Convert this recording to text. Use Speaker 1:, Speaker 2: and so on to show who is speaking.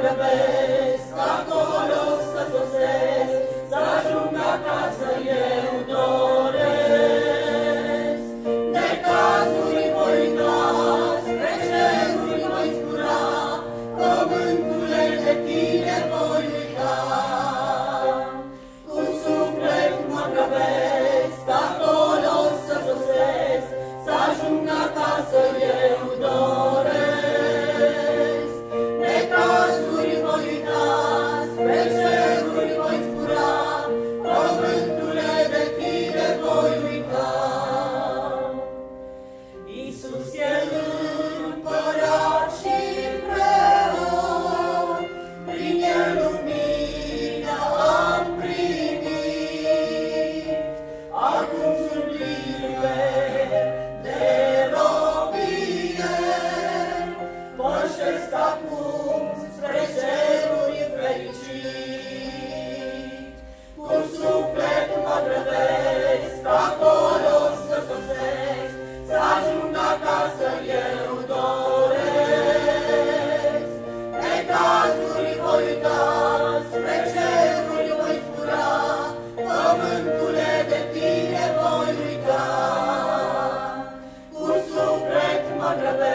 Speaker 1: Prabhu. honra de